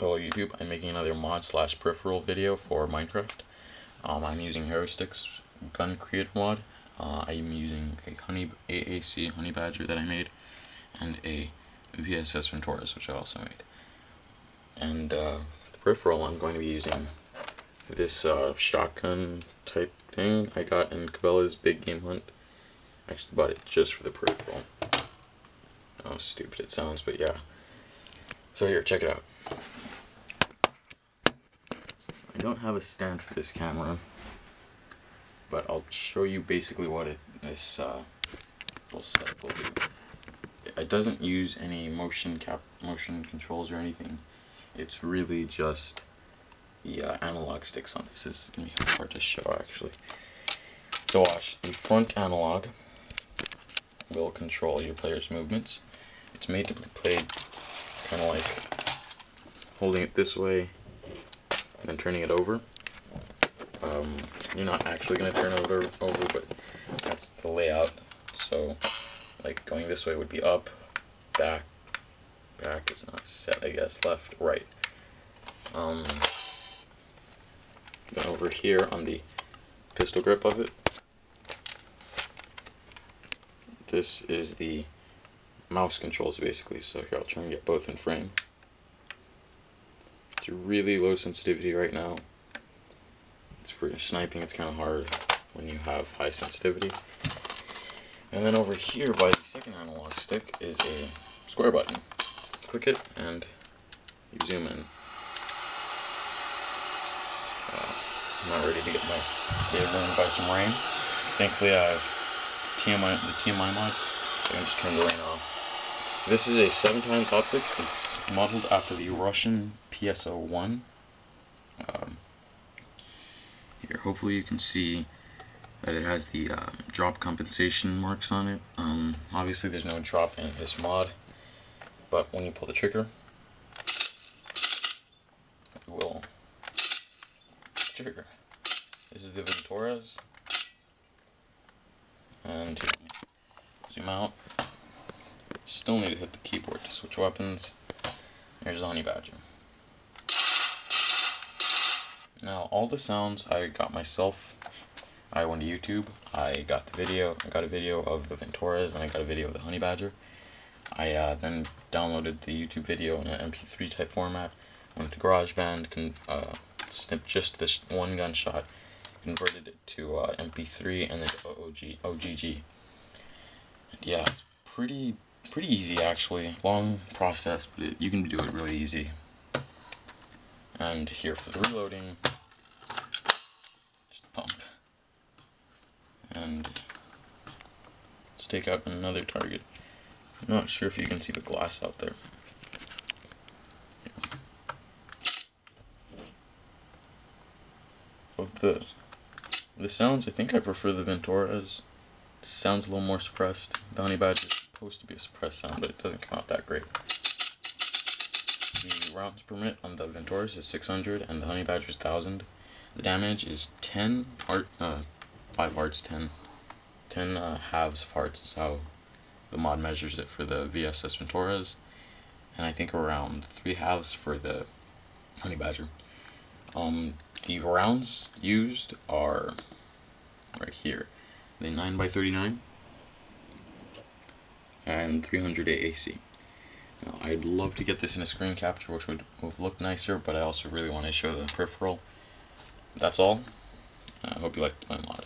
Hello YouTube, I'm making another mod slash peripheral video for Minecraft. Um, I'm using Heuristix Gun Creator mod. Uh, I'm using a honey AAC Honey Badger that I made, and a VSS Vintorez which I also made. And uh, for the peripheral, I'm going to be using this uh, shotgun type thing I got in Cabela's Big Game Hunt. I actually bought it just for the peripheral. How stupid it sounds, but yeah. So here, check it out. I don't have a stand for this camera, but I'll show you basically what it this uh, little setup will do. It doesn't use any motion cap motion controls or anything. It's really just the uh, analog sticks on this. Is gonna be hard to show actually. So watch the front analog will control your player's movements. It's made to be played kind of like holding it this way and then turning it over. Um, you're not actually going to turn it over, over, but that's the layout. So, like, going this way would be up, back, back is not set, I guess, left, right. Um, then over here on the pistol grip of it, this is the mouse controls basically. So here I'll try and get both in frame. It's really low sensitivity right now. It's for sniping, it's kind of hard when you have high sensitivity. And then over here by the second analog stick is a square button. Click it and you zoom in. Uh, I'm not ready to get my day ruined by some rain. Thankfully I have TMI, the TMI mod, I can just turn the rain off. This is a 7 times optic. It's modeled after the Russian PSO-1. Um, here, hopefully you can see that it has the um, drop compensation marks on it. Um, obviously there's no drop in this mod, but when you pull the trigger, it will trigger. This is the Vintorez. And zoom out. Still need to hit the keyboard to switch weapons. There's the Honey Badger. Now, all the sounds I got myself. I went to YouTube. I got the video. I got a video of the Vintorez, and I got a video of the Honey Badger. I uh, then downloaded the YouTube video in an MP3 type format. Went to GarageBand, can uh, snip just this one gunshot, converted it to uh, MP3 and then OG, OGG. And yeah, it's pretty pretty easy actually. Long process, but it, you can do it really easy. And here for the reloading, just pump. And let's take out another target. I'm not sure if you can see the glass out there. Of the the sounds, I think I prefer the Vintorez. Sounds a little more suppressed. The Honey Badger supposed to be a suppressed sound, but it doesn't come out that great. The rounds per minute on the Vintorez is 600, and the Honey Badger is 1000. The damage is 10 art, uh, 5 hearts, 10. 10 uh, halves of hearts is how the mod measures it for the VSS Vintorez. And I think around 3 halves for the Honey Badger. Um, the rounds used are right here. The 9x39 and 300 AAC. Now, I'd love to get this in a screen capture which would have looked nicer, but I also really want to show the peripheral. That's all. I hope you liked my mod.